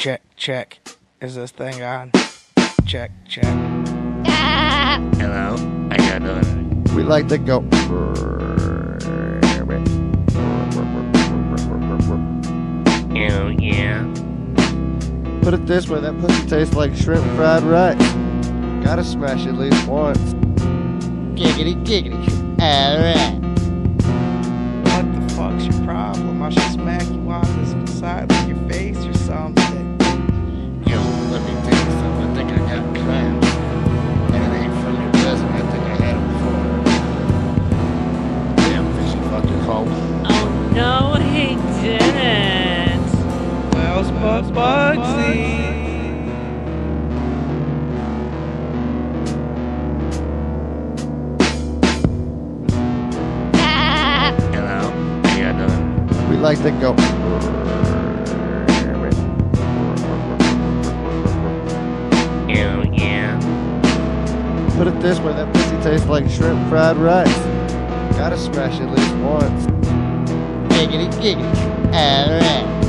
Check, check. Is this thing on? Check, check. Hello? How you doing? We like to go. Oh, yeah. Put it this way, that pussy tastes like shrimp fried rice. Gotta smash at least once. Giggity, giggity. Alright. What the fuck's your problem? I should smack you on this side no, he didn't. Where's Bug Buggzy? Hello? How you doing? We like to go. Oh, yeah. Put it this way, that pussy tastes like shrimp fried rice. Gotta smash at least once. Giggity, giggity. Alright.